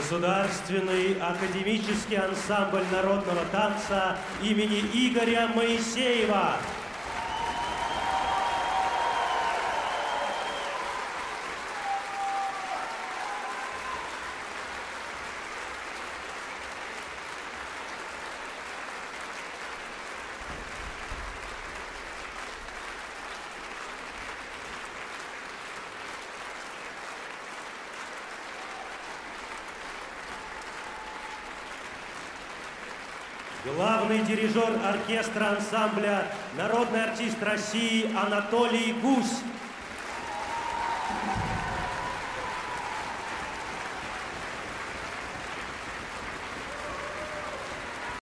Государственный академический ансамбль народного танца имени Игоря Моисеева. Главный дирижер оркестра ансамбля, народный артист России Анатолий Гусь.